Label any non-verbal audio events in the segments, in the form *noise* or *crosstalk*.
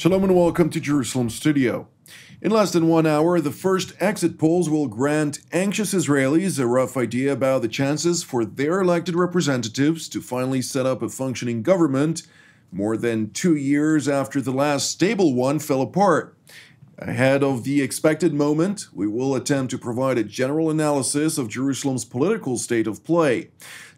Shalom and welcome to Jerusalem Studio. In less than one hour, the first exit polls will grant anxious Israelis a rough idea about the chances for their elected representatives to finally set up a functioning government more than two years after the last stable one fell apart. Ahead of the expected moment, we will attempt to provide a general analysis of Jerusalem's political state of play.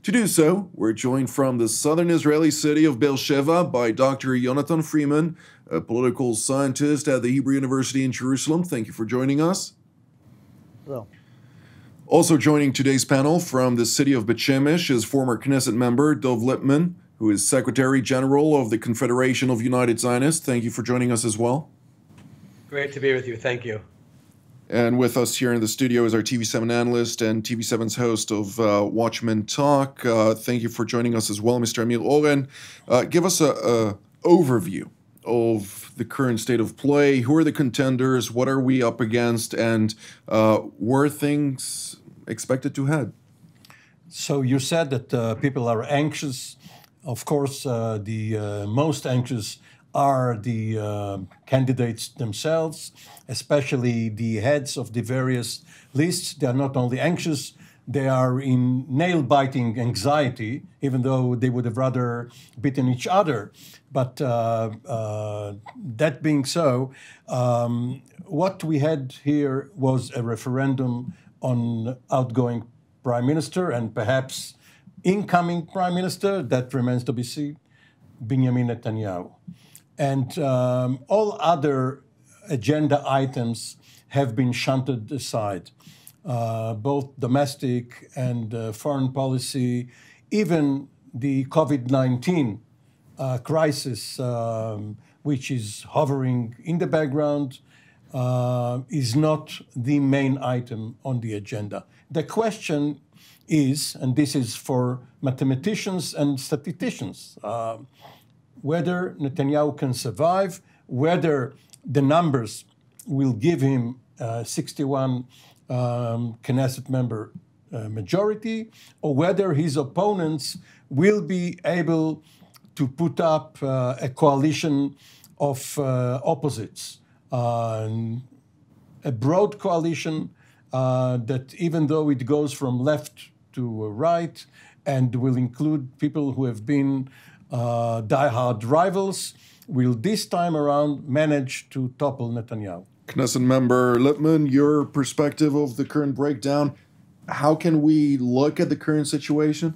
To do so, we're joined from the southern Israeli city of Beersheba by Dr. Yonatan Freeman, a political scientist at the Hebrew University in Jerusalem. Thank you for joining us. Hello. Also joining today's panel from the city of Bet Shemesh is former Knesset member Dov Lipman, who is Secretary General of the Confederation of United Zionists. Thank you for joining us as well. Great to be with you. Thank you. And with us here in the studio is our TV7 analyst and TV7's host of uh, Watchmen Talk. Uh, thank you for joining us as well, Mr. Amir Oren. Uh, give us a, a, overview of the current state of play. Who are the contenders? What are we up against? And uh, where things expected to head? So you said that uh, people are anxious. Of course, uh, the most anxious are the uh, candidates themselves, especially the heads of the various lists. They are not only anxious, they are in nail biting anxiety, even though they would have rather beaten each other. But uh, uh, that being so, um, what we had here was a referendum on outgoing prime minister and perhaps incoming prime minister. That remains to be seen, Benjamin Netanyahu. And um, all other agenda items have been shunted aside, uh, both domestic and uh, foreign policy, even the COVID 19 uh, crisis, um, which is hovering in the background, uh, is not the main item on the agenda. The question is, and this is for mathematicians and statisticians, uh, whether Netanyahu can survive, whether the numbers will give him uh, 61 um, Knesset member uh, majority, or whether his opponents will be able to put up uh, a coalition of uh, opposites, uh, a broad coalition uh, that, even though it goes from left to right and will include people who have been uh, die-hard rivals will this time around manage to topple Netanyahu. Knesset member Lipman, your perspective of the current breakdown. How can we look at the current situation?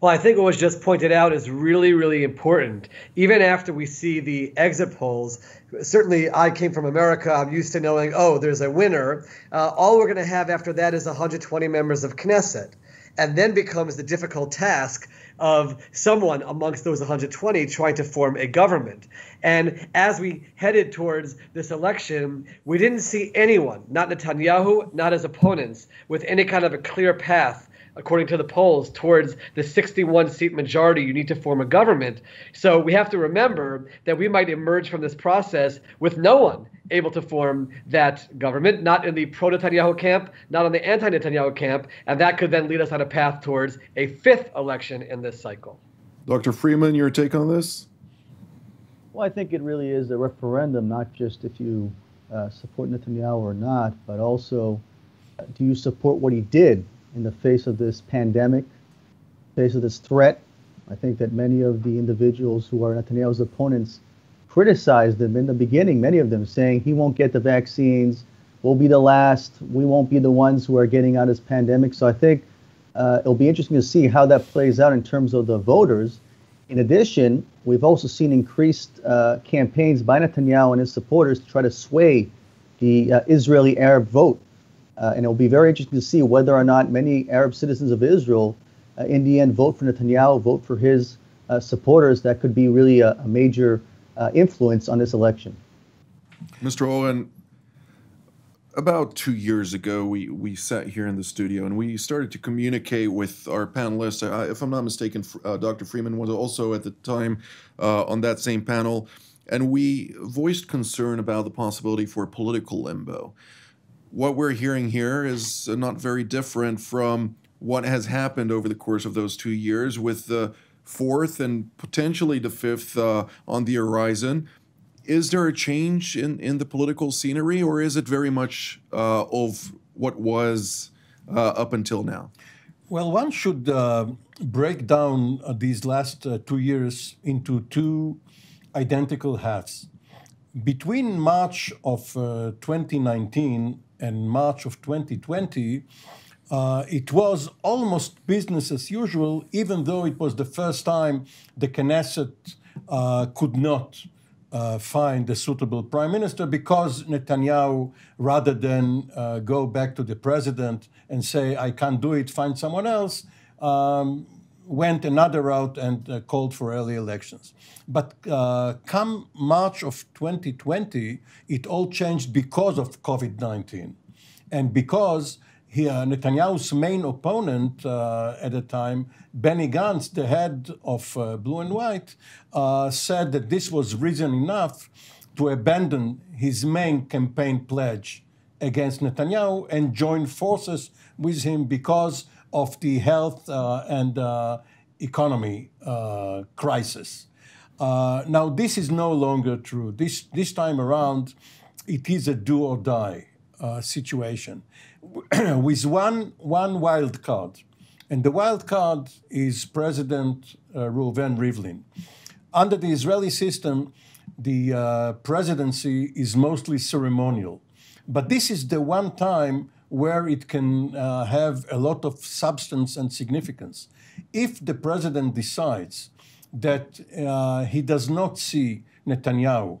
Well, I think what was just pointed out is really, really important. Even after we see the exit polls, certainly I came from America. I'm used to knowing, oh, there's a winner. Uh, all we're going to have after that is 120 members of Knesset. And then becomes the difficult task of someone amongst those 120 trying to form a government. And as we headed towards this election, we didn't see anyone, not Netanyahu, not his opponents, with any kind of a clear path according to the polls, towards the 61 seat majority you need to form a government. So we have to remember that we might emerge from this process with no one able to form that government, not in the pro Netanyahu camp, not on the anti Netanyahu camp, and that could then lead us on a path towards a fifth election in this cycle. Dr. Freeman, your take on this? Well, I think it really is a referendum, not just if you uh, support Netanyahu or not, but also uh, do you support what he did in the face of this pandemic, face of this threat? I think that many of the individuals who are Netanyahu's opponents criticized him in the beginning, many of them saying he won't get the vaccines, we'll be the last, we won't be the ones who are getting out of this pandemic. So I think uh, it'll be interesting to see how that plays out in terms of the voters. In addition, we've also seen increased uh, campaigns by Netanyahu and his supporters to try to sway the uh, Israeli Arab vote. Uh, and it'll be very interesting to see whether or not many Arab citizens of Israel, uh, in the end, vote for Netanyahu, vote for his uh, supporters. That could be really a, a major uh, influence on this election. Mr. Oren, about two years ago, we, we sat here in the studio and we started to communicate with our panelists. Uh, if I'm not mistaken, uh, Dr. Freeman was also at the time uh, on that same panel, and we voiced concern about the possibility for political limbo. What we're hearing here is not very different from what has happened over the course of those two years with the fourth and potentially the fifth uh, on the horizon. is there a change in, in the political scenery, or is it very much uh, of what was uh, up until now? Well, one should uh, break down uh, these last uh, two years into two identical halves. Between March of 2019 and March of 2020, uh, it was almost business as usual, even though it was the first time the Knesset uh, could not uh, find a suitable prime minister because Netanyahu, rather than uh, go back to the president and say, I can't do it, find someone else, um, went another route and uh, called for early elections. But uh, come March of 2020, it all changed because of COVID 19 and because he, Netanyahu's main opponent uh, at the time, Benny Gantz, the head of uh, Blue and White, uh, said that this was reason enough to abandon his main campaign pledge against Netanyahu and join forces with him because of the health uh, and uh, economy crisis. now, this is no longer true. This, this time around, it is a do or die situation. *clears throat* with one, one wild card. And the wild card is President uh, Reuven Rivlin. Under the Israeli system, the uh, presidency is mostly ceremonial. But this is the one time where it can uh, have a lot of substance and significance. If the president decides that uh, he does not see Netanyahu,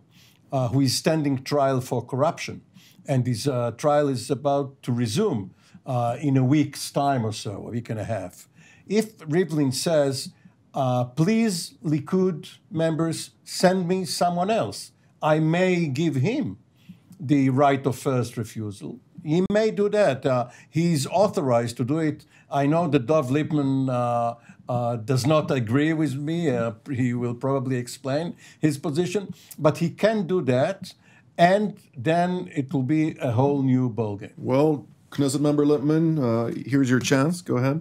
uh, who is standing trial for corruption, and his uh, trial is about to resume uh, in a week's time or so, a week and a half. If Rivlin says, uh, please, Likud members, send me someone else, I may give him the right of first refusal. He may do that. Uh, he's authorized to do it. I know that Dov Lipman uh, uh, does not agree with me. Uh, he will probably explain his position, but he can do that and then it will be a whole new ballgame. Well, Knesset member Lipman, uh, here's your chance. Go ahead.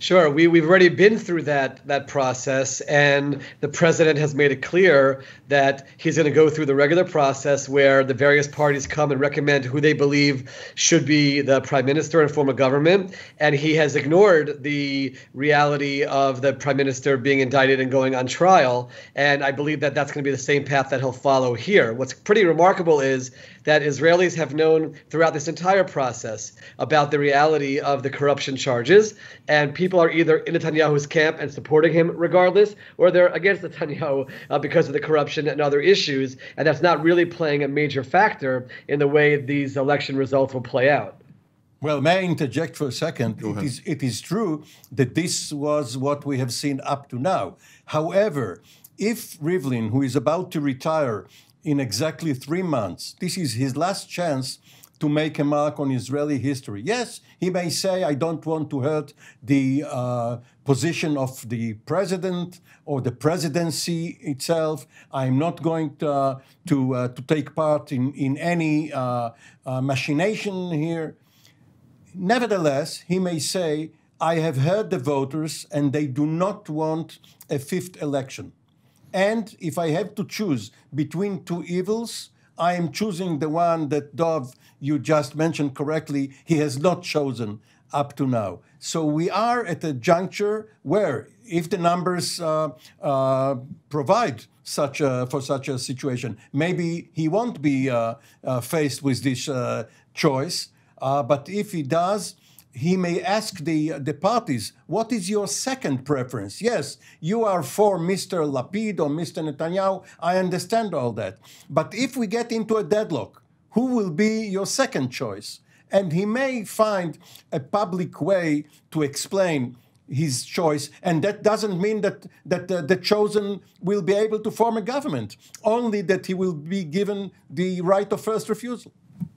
Sure, we, we've already been through that that process, and the president has made it clear that he's going to go through the regular process where the various parties come and recommend who they believe should be the prime minister and form a government. And he has ignored the reality of the prime minister being indicted and going on trial. And I believe that that's going to be the same path that he'll follow here. What's pretty remarkable is that Israelis have known throughout this entire process about the reality of the corruption charges, and people are either in Netanyahu's camp and supporting him regardless, or they're against Netanyahu uh, because of the corruption and other issues, and that's not really playing a major factor in the way these election results will play out. Well, may I interject for a second? It is, it is true that this was what we have seen up to now. However, if Rivlin, who is about to retire in exactly three months. This is his last chance to make a mark on Israeli history. Yes, he may say, I don't want to hurt the uh, position of the president or the presidency itself. I'm not going to, uh, to, uh, to take part in, in any uh, uh, machination here. Nevertheless, he may say, I have heard the voters and they do not want a fifth election. And if I have to choose between two evils, I am choosing the one that Dov, you just mentioned correctly, he has not chosen up to now. So we are at a juncture where, if the numbers uh, uh, provide such a, for such a situation, maybe he won't be uh, uh faced with this uh, choice. Uh, but if he does, he may ask the, the parties, what is your second preference? Yes, you are for Mr. Lapid or Mr. Netanyahu. I understand all that. But if we get into a deadlock, who will be your second choice? And he may find a public way to explain his choice, and that doesn't mean that that uh, the chosen will be able to form a government. Only that he will be given the right of first refusal.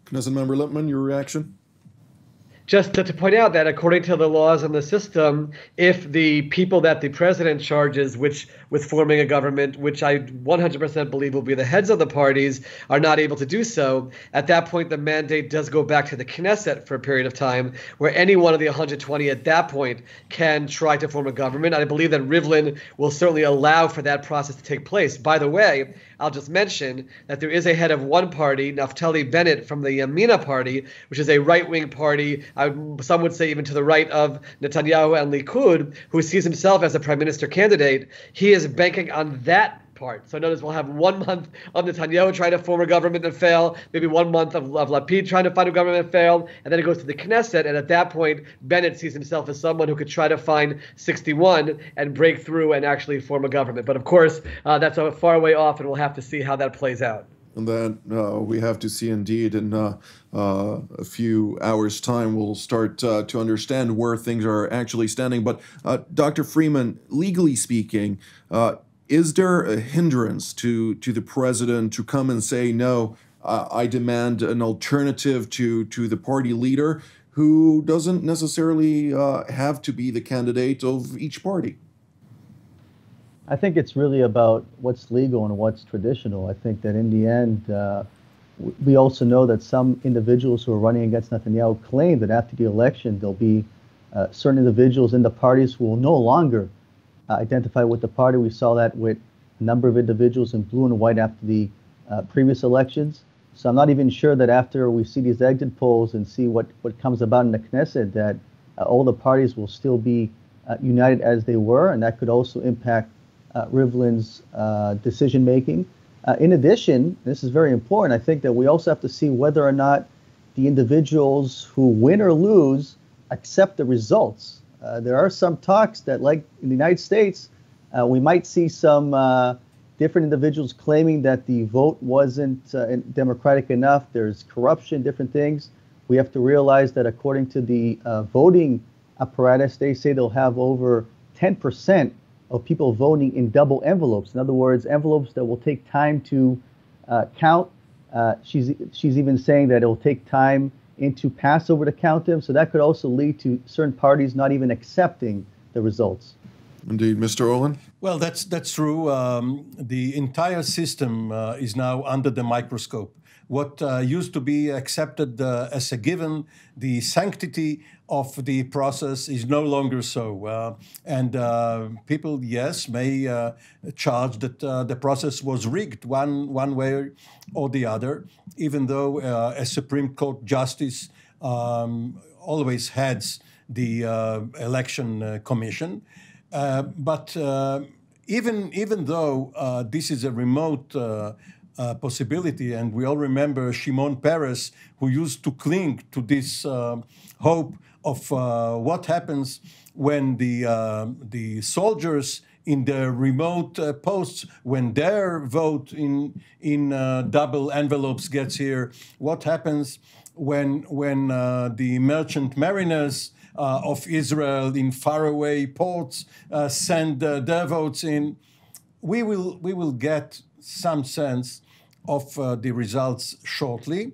Knesset member Lipman, your reaction? Just to, point out that according to the laws and the system, if the people that the president charges, which with forming a government, which I 100% believe will be the heads of the parties, are not able to do so, at that point the mandate does go back to the Knesset for a period of time, where any one of the 120 at that point can try to form a government. I believe that Rivlin will certainly allow for that process to take place. By the way, I'll just mention that there is a head of one party, Naftali Bennett from the Yamina party, which is a right-wing party. Some would say even to the right of Netanyahu and Likud, who sees himself as a prime minister candidate. He is banking on that part. So notice we'll have one month of Netanyahu trying to form a government and fail, maybe one month of, of Lapid trying to find a government and fail, and then it goes to the Knesset. And at that point, Bennett sees himself as someone who could try to find 61 and break through and actually form a government. But of course, uh, that's a far way off, and we'll have to see how that plays out. And that uh, we have to see indeed in uh, uh, a few hours' time, we'll start uh, to understand where things are actually standing. But uh, Dr. Freeman, legally speaking, uh, is there a hindrance to to the president to come and say no? I demand an alternative to to the party leader who doesn't necessarily have to be the candidate of each party. I think it's really about what's legal and what's traditional. I think that in the end, uh, we also know that some individuals who are running against Netanyahu claim that after the election, there'll be uh, certain individuals in the parties who will no longer uh, identify with the party. We saw that with a number of individuals in blue and white after the uh, previous elections. So I'm not even sure that after we see these exit polls and see what, what comes about in the Knesset, that uh, all the parties will still be uh, united as they were, and that could also impact Rivlin's uh, decision making. in addition, this is very important. I think that we also have to see whether or not the individuals who win or lose accept the results. Uh, there are some talks that, like in the United States, uh, we might see some uh, different individuals claiming that the vote wasn't uh, democratic enough. There's corruption, different things. We have to realize that according to the uh, voting apparatus, they say they'll have over 10% of people voting in double envelopes. In other words, envelopes that will take time to count. she's she's even saying that it will take time into Passover to count them. So that could also lead to certain parties not even accepting the results. Indeed, Mr. Oren. Well, that's that's true. Um, the entire system uh, is now under the microscope. What uh, used to be accepted uh, as a given, the sanctity of the process is no longer so. Uh, and uh, people, yes, may uh, charge that the process was rigged one, one way or the other, even though a Supreme Court justice um, always heads the election commission. but even even though uh, this is a remote uh, uh, possibility, and we all remember Shimon Peres, who used to cling to this hope of uh, what happens when the uh, the soldiers in the remote uh, posts when their vote in in uh, double envelopes gets here what happens when when uh, the merchant mariners uh, of Israel in faraway ports send their votes in? We will we will get some sense of the results shortly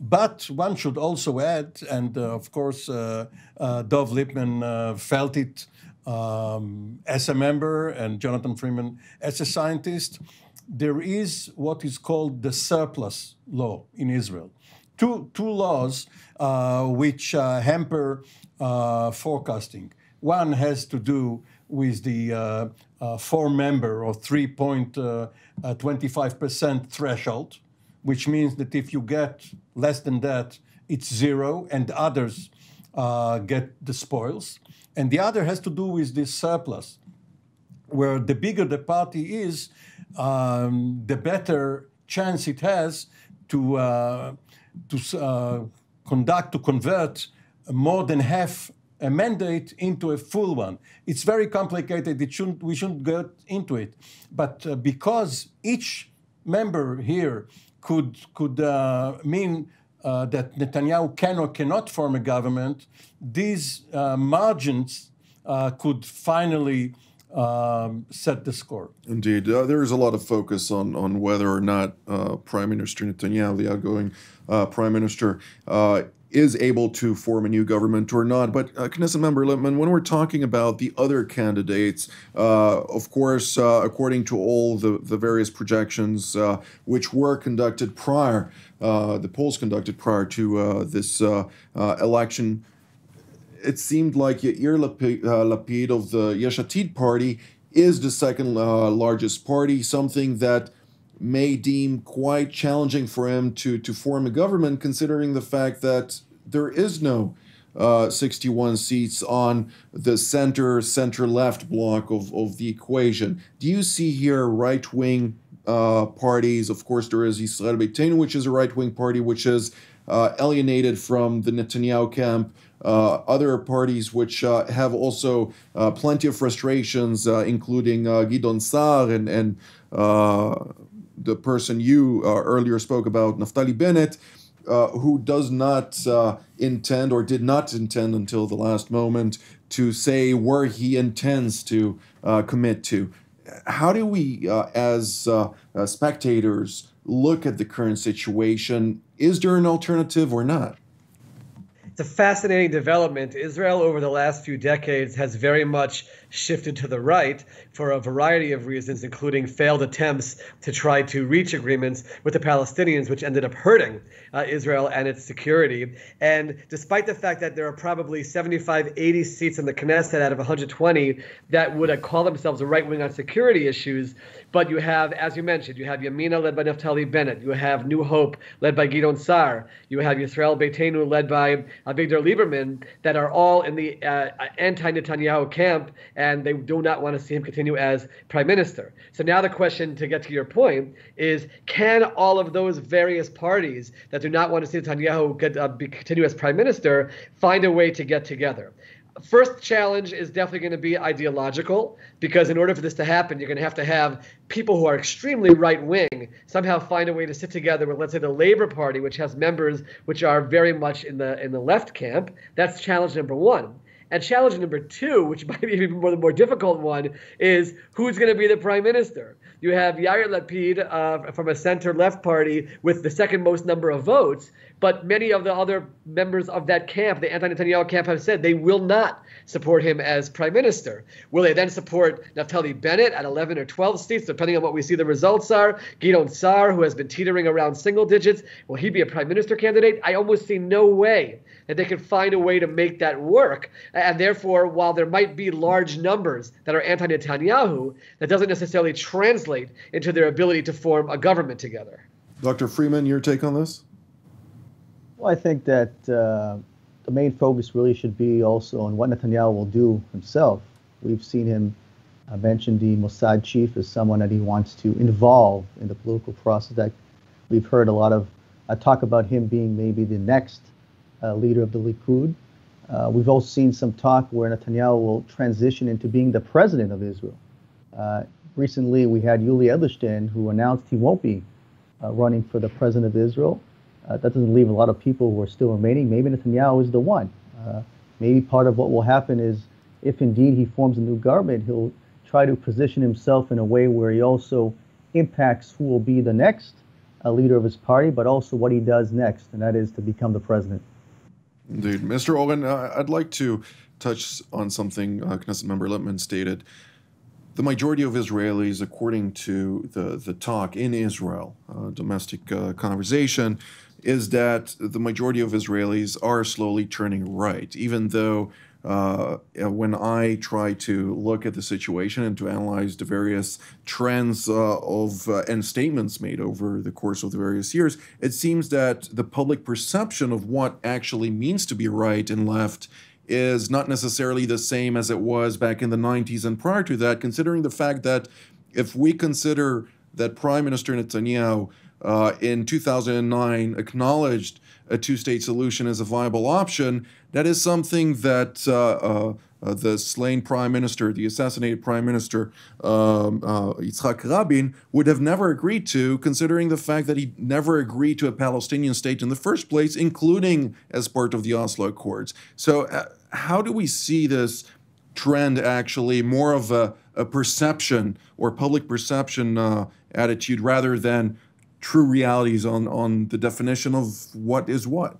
but one should also add, and uh, of course, uh, uh, Dov Lipman uh, felt it um, as a member and Jonathan Freeman as a scientist. There is what is called the surplus law in Israel. Two, two laws uh, which uh, hamper forecasting. One has to do with the four member or 3.25% threshold which means that if you get less than that, it's zero, and others uh, get the spoils. And the other has to do with this surplus, where the bigger the party is, um, the better chance it has to uh, to uh, conduct to convert more than half a mandate into a full one. It's very complicated. It shouldn't, we shouldn't get into it. But uh, because each member here could could uh, mean uh, that Netanyahu can or cannot form a government, these uh, margins uh, could finally um, set the score. Indeed, uh, there is a lot of focus on on whether or not uh, Prime Minister Netanyahu, the outgoing Prime Minister, is able to form a new government or not. But uh, Knesset member Lipman, when we're talking about the other candidates, uh, of course, uh, according to all the, the various projections uh, which were conducted prior, uh, the polls conducted prior to uh, this election, it seemed like Yair Lapid, Lapid of the Yesh Atid party is the second largest party, something that may deem quite challenging for him to, to form a government, considering the fact that there is no uh, 61 seats on the center, center left block of, of the equation. Do you see here right wing uh, parties? Of course, there is Israel Beitenu, which is a right wing party, which is uh, alienated from the Netanyahu camp. Uh, other parties which uh, have also uh, plenty of frustrations, including Gidon Sar and, and the person you uh, earlier spoke about, Naftali Bennett, uh, who does not uh, intend or did not intend until the last moment to say where he intends to uh, commit to. How do we, uh, as uh, spectators, look at the current situation? Is there an alternative or not? It's a fascinating development. Israel, over the last few decades, has very much shifted to the right for a variety of reasons, including failed attempts to try to reach agreements with the Palestinians, which ended up hurting uh, Israel and its security. And despite the fact that there are probably 75, 80 seats in the Knesset out of 120 that would uh, call themselves a right wing on security issues, but you have, as you mentioned, you have Yamina led by Naftali Bennett. You have New Hope led by Gidon Sar. You have Yisrael Beitenu led by Avigdor Lieberman that are all in the uh, anti-Netanyahu camp, and they do not want to see him continue as prime minister. So now the question, to get to your point, is can all of those various parties that do not want to see Netanyahu get, uh, be, continue as prime minister find a way to get together? first challenge is definitely going to be ideological because in order for this to happen you're going to have to have people who are extremely right wing somehow find a way to sit together with let's say the labor party which has members which are very much in the in the left camp that's challenge number 1 and challenge number two, which *laughs* might be even more the more difficult one, is who's going to be the prime minister. You have Yair Lapid uh, from a center-left party with the second most number of votes, but many of the other members of that camp, the anti-Netanyahu camp, have said they will not support him as prime minister. Will they then support Naftali Bennett at 11 or 12 seats, depending on what we see the results are? Gidon Sar, who has been teetering around single digits, will he be a prime minister candidate? I almost see no way that they could find a way to make that work. And therefore, while there might be large numbers that are anti Netanyahu, that doesn't necessarily translate into their ability to form a government together. Dr. Freeman, your take on this? Well, I think that uh, the main focus really should be also on what Netanyahu will do himself. We've seen him uh, mention the Mossad chief as someone that he wants to involve in the political process. That we've heard a lot of uh, talk about him being maybe the next uh, leader of the Likud. Uh, we've also seen some talk where Netanyahu will transition into being the president of Israel. Uh, recently, we had Yuli Edelstein, who announced he won't be running for the president of Israel. that doesn't leave a lot of people who are still remaining. Maybe Netanyahu is the one. maybe part of what will happen is, if indeed he forms a new government, he'll try to position himself in a way where he also impacts who will be the next uh, leader of his party, but also what he does next, and that is to become the president. Indeed. Mr. Oren, uh, I'd like to touch on something uh, Knesset member Lipman stated. The majority of Israelis, according to the, the talk in Israel, uh, domestic uh, conversation, is that the majority of Israelis are slowly turning right, even though uh, when I try to look at the situation and to analyze the various trends uh, of uh, and statements made over the course of the various years, it seems that the public perception of what actually means to be right and left is not necessarily the same as it was back in the 90s and prior to that, considering the fact that if we consider that Prime Minister Netanyahu uh, in 2009 acknowledged a two state solution as a viable option, that is something that uh, uh, uh, the slain prime minister, the assassinated prime minister, um, uh, Yitzhak Rabin, would have never agreed to, considering the fact that he never agreed to a Palestinian state in the first place, including as part of the Oslo Accords. So, uh, how do we see this trend actually more of a, a perception or public perception uh, attitude rather than true realities on, on the definition of what is what?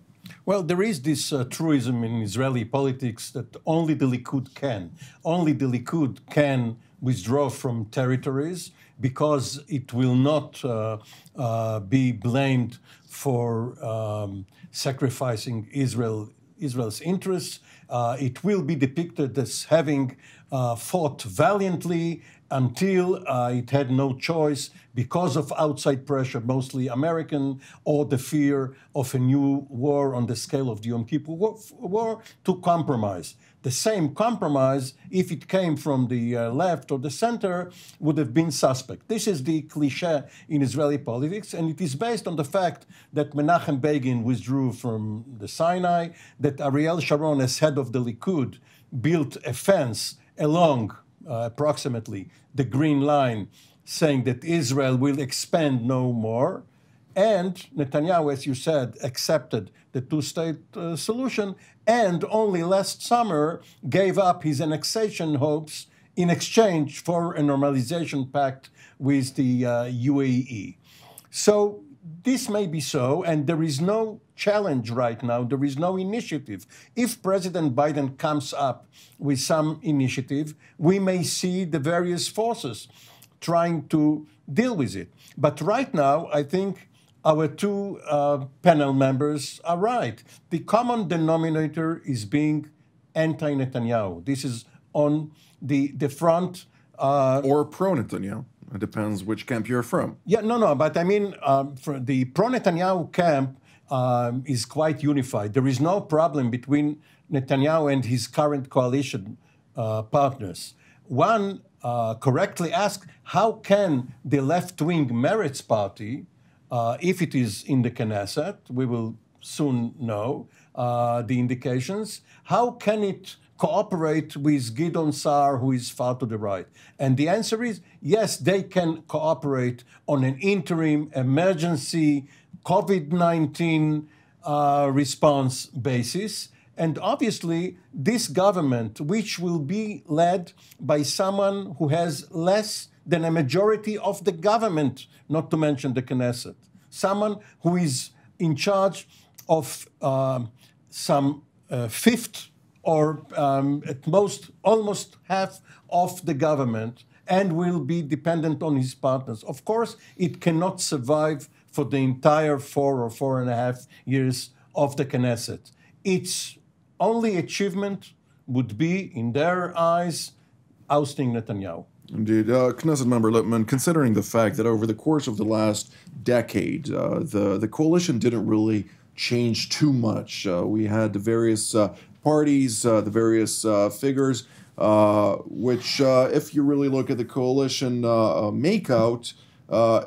Well, there is this uh, truism in Israeli politics that only the Likud can. Only the Likud can withdraw from territories because it will not uh, uh, be blamed for um, sacrificing Israel, Israel's interests. Uh, it will be depicted as having uh, fought valiantly until uh, it had no choice because of outside pressure, mostly American, or the fear of a new war on the scale of the Yom Kippur war, to compromise. The same compromise, if it came from the uh, left or the center, would have been suspect. This is the cliche in Israeli politics, and it is based on the fact that Menachem Begin withdrew from the Sinai, that Ariel Sharon, as head of the Likud, built a fence along approximately the green line, saying that Israel will expand no more. And Netanyahu, as you said, accepted the two state uh, solution and only last summer gave up his annexation hopes in exchange for a normalization pact with the uh, UAE. So this may be so, and there is no challenge right now. There is no initiative. If President Biden comes up with some initiative, we may see the various forces trying to deal with it. But right now, I think our two uh, panel members are right. The common denominator is being anti Netanyahu. This is on the, the front. Uh, or pro Netanyahu. It depends which camp you're from. Yeah, no, no, but I mean, um, the pro Netanyahu camp um, is quite unified. There is no problem between Netanyahu and his current coalition uh, partners. One uh, correctly asked, how can the left wing Meretz party, uh, if it is in the Knesset, we will soon know uh, the indications, how can it cooperate with Gidon Saar, who is far to the right? And the answer is yes, they can cooperate on an interim emergency COVID 19 uh, response basis. And obviously, this government, which will be led by someone who has less than a majority of the government, not to mention the Knesset, someone who is in charge of uh, some uh, fifth or um, at most almost half of the government and will be dependent on his partners. Of course, it cannot survive for the entire four or four and a half years of the Knesset. Its only achievement would be, in their eyes, ousting Netanyahu. Indeed. Uh, Knesset member Lipman, considering the fact that over the course of the last decade, uh, the, the coalition didn't really change too much. Uh, we had the various uh, parties, uh, the various uh, figures, uh, which, uh, if you really look at the coalition makeout,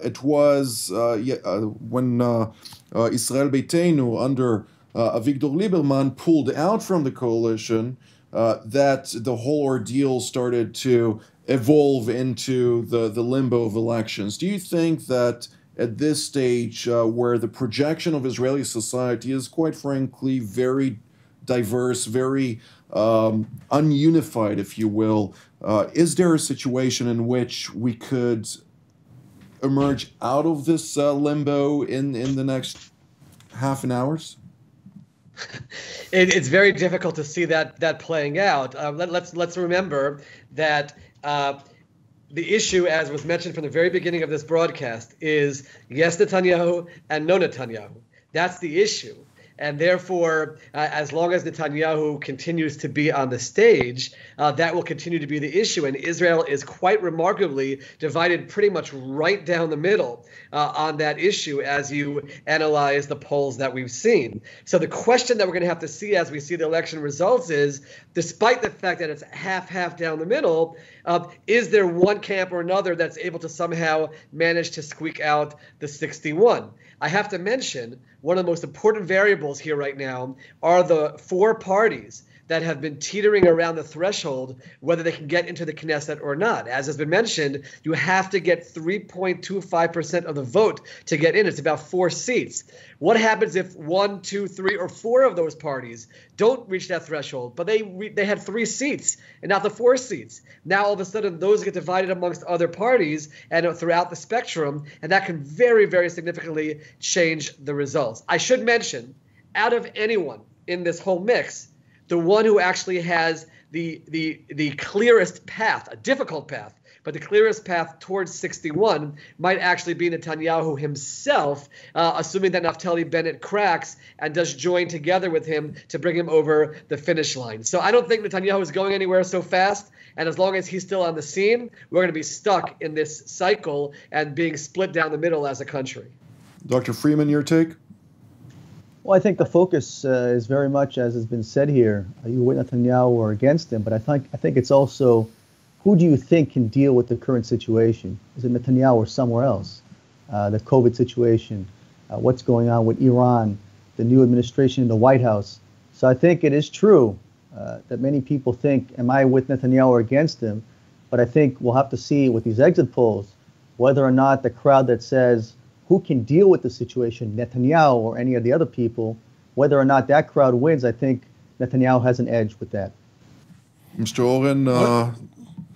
it was when Israel Beitenu under Avigdor Lieberman pulled out from the coalition that the whole ordeal started to evolve into the, the limbo of elections. Do you think that at this stage, uh, where the projection of Israeli society is quite frankly very diverse, very um, ununified, if you will. Uh, is there a situation in which we could emerge out of this uh, limbo in, in the next half an hours? *laughs* It, it's very difficult to see that that playing out. Uh, let, us let's, let's remember that uh, the issue, as was mentioned from the very beginning of this broadcast, is yes Netanyahu and no Netanyahu. That's the issue. And therefore, uh, as long as Netanyahu continues to be on the stage, uh, that will continue to be the issue. And Israel is quite remarkably divided pretty much right down the middle uh, on that issue as you analyze the polls that we've seen. So the question that we're going to have to see as we see the election results is despite the fact that it's half half down the middle, uh, is there one camp or another that's able to somehow manage to squeak out the 61? I have to mention one of the most important variables here right now are the four parties that have been teetering around the threshold whether they can get into the Knesset or not. As has been mentioned, you have to get 3.25% of the vote to get in. It's about four seats. What happens if one, two, three, or four of those parties don't reach that threshold, but they re- they had three seats and not the four seats? Now all of a sudden those get divided amongst other parties and throughout the spectrum, and that can very, very significantly change the results. I should mention out of anyone in this whole mix, the one who actually has the the the clearest path, a difficult path, but the clearest path towards 61 might actually be Netanyahu himself, uh, assuming that Naftali Bennett cracks and does join together with him to bring him over the finish line. So I don't think Netanyahu is going anywhere so fast. And as long as he's still on the scene, we're going to be stuck in this cycle and being split down the middle as a country. Dr. Freeman, your take? Well, I think the focus uh, is very much, as has been said here, are you with Netanyahu or against him? But I think I think it's also who do you think can deal with the current situation? Is it Netanyahu or somewhere else? Uh, the COVID situation, uh, what's going on with Iran, the new administration in the White House. So I think it is true uh, that many people think, am I with Netanyahu or against him? But I think we'll have to see with these exit polls whether or not the crowd that says, who can deal with the situation, Netanyahu or any of the other people, whether or not that crowd wins, I think Netanyahu has an edge with that. Mr. Oren, uh,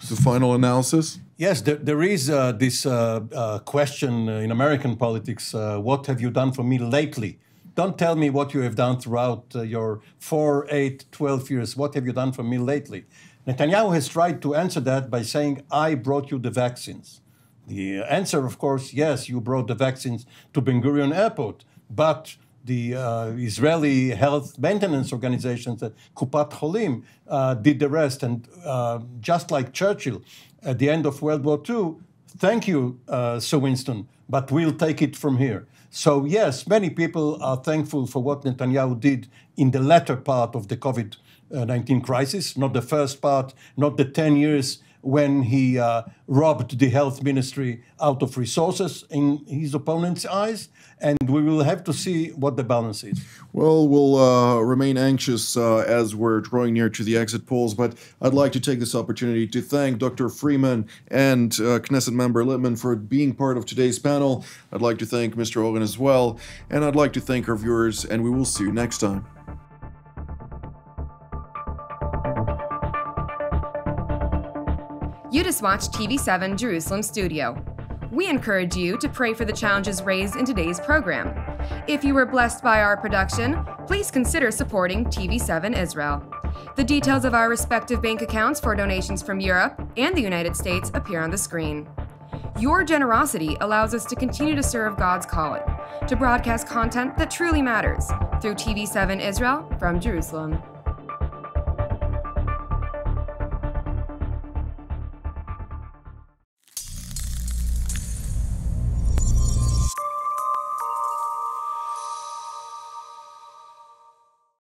the final analysis? Yes, there, there is uh, this uh, uh, question in American politics uh, what have you done for me lately? Don't tell me what you have done throughout uh, your four, eight, 12 years. What have you done for me lately? Netanyahu has tried to answer that by saying, I brought you the vaccines. The answer, of course, yes, you brought the vaccines to Ben Gurion Airport, but the uh, Israeli health maintenance organizations, uh, Kupat Cholim, uh, did the rest. And uh, just like Churchill at the end of World War II, thank you, uh, Sir Winston, but we'll take it from here. So, yes, many people are thankful for what Netanyahu did in the latter part of the COVID 19 crisis, not the first part, not the 10 years when he uh, robbed the health ministry out of resources in his opponent's eyes. And we will have to see what the balance is. Well, we'll uh, remain anxious uh, as we're drawing near to the exit polls, but I'd like to take this opportunity to thank Dr. Freeman and uh, Knesset member Lipman for being part of today's panel. I'd like to thank Mr. Hogan as well, and I'd like to thank our viewers, and we will see you next time. Watched TV7 Jerusalem Studio. We encourage you to pray for the challenges raised in today's program. If you were blessed by our production, please consider supporting TV7 Israel. The details of our respective bank accounts for donations from Europe and the United States appear on the screen. Your generosity allows us to continue to serve God's calling, to broadcast content that truly matters through TV7 Israel from Jerusalem.